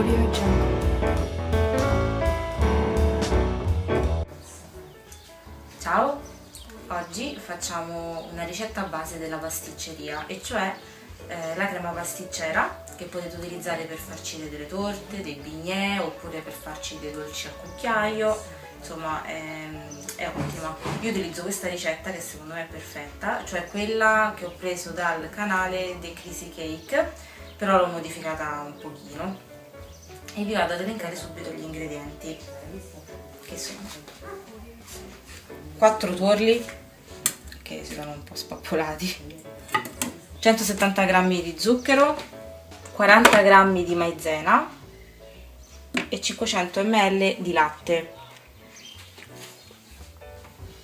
Audio Jungle. Ciao, oggi facciamo una ricetta base della pasticceria e cioè eh, la crema pasticcera che potete utilizzare per farci delle torte, dei bignè oppure per farci dei dolci a cucchiaio. Insomma è, è ottima. Io utilizzo questa ricetta che secondo me è perfetta cioè quella che ho preso dal canale The Crazy Cake però l'ho modificata un pochino e vi vado ad elencare subito gli ingredienti che sono 4 tuorli che si sono un po' spappolati 170 g di zucchero 40 g di maizena e 500 ml di latte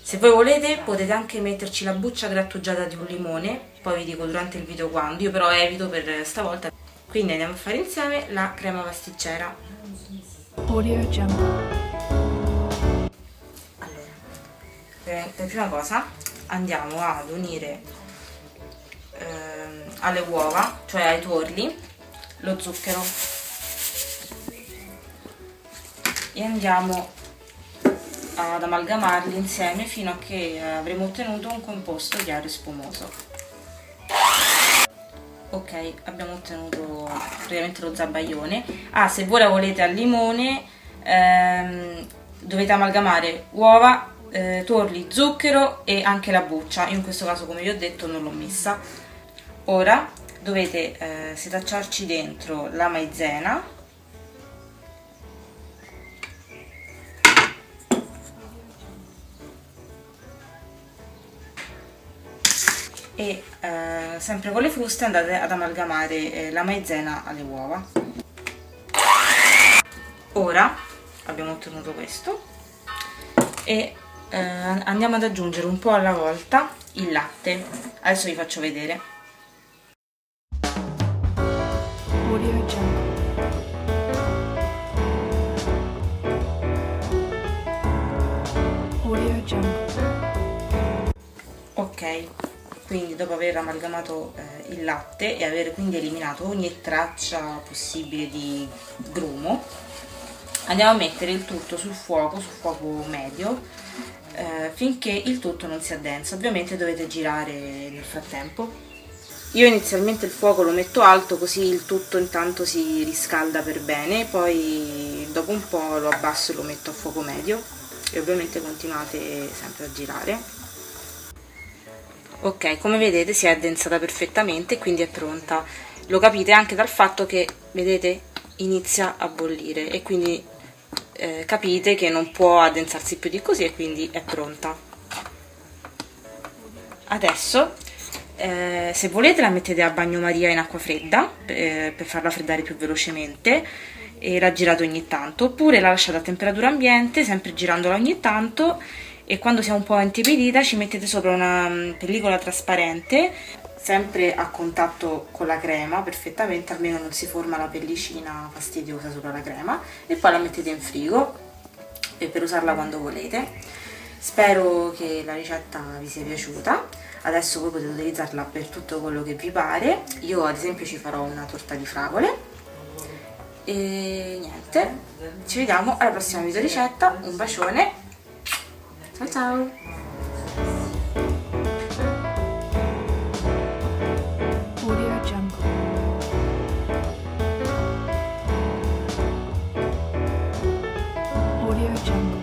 se voi volete potete anche metterci la buccia grattugiata di un limone, poi vi dico durante il video quando, io però evito per stavolta. Quindi andiamo a fare insieme la crema pasticcera. Audio Jungle. Allora, per, per prima cosa andiamo ad unire ehm, alle uova, cioè ai tuorli, lo zucchero e andiamo ad amalgamarli insieme fino a che avremo ottenuto un composto chiaro e spumoso ok abbiamo ottenuto praticamente lo zabaione ah se voi la volete al limone ehm, dovete amalgamare uova eh, torli, zucchero e anche la buccia. In questo caso come vi ho detto non l'ho messa. Ora dovete eh, setacciarci dentro la maizena e eh, sempre con le fruste andate ad amalgamare eh, la maizena alle uova. Ora abbiamo ottenuto questo e eh, andiamo ad aggiungere un po' alla volta il latte. Adesso vi faccio vedere. Ok quindi dopo aver amalgamato eh, il latte e aver quindi eliminato ogni traccia possibile di grumo andiamo a mettere il tutto sul fuoco, sul fuoco medio eh, finché il tutto non si addensa. Ovviamente dovete girare nel frattempo. Io inizialmente il fuoco lo metto alto così il tutto intanto si riscalda per bene poi dopo un po' lo abbasso e lo metto a fuoco medio e ovviamente continuate sempre a girare ok come vedete si è addensata perfettamente quindi è pronta. Lo capite anche dal fatto che vedete inizia a bollire e quindi eh, capite che non può addensarsi più di così e quindi è pronta. Adesso eh, se volete la mettete a bagnomaria in acqua fredda eh, per farla freddare più velocemente e la girate ogni tanto oppure la lasciate a temperatura ambiente sempre girandola ogni tanto e quando sia un po' intepidita ci mettete sopra una mm, pellicola trasparente sempre a contatto con la crema perfettamente almeno non si forma la pellicina fastidiosa sopra la crema e poi la mettete in frigo per usarla quando volete. Spero che la ricetta vi sia piaciuta. Adesso voi potete utilizzarla per tutto quello che vi pare. Io ad esempio ci farò una torta di fragole. E niente ci vediamo alla prossima video ricetta. Un bacione Ciao ciao! Audio Jungle. Audio Jungle.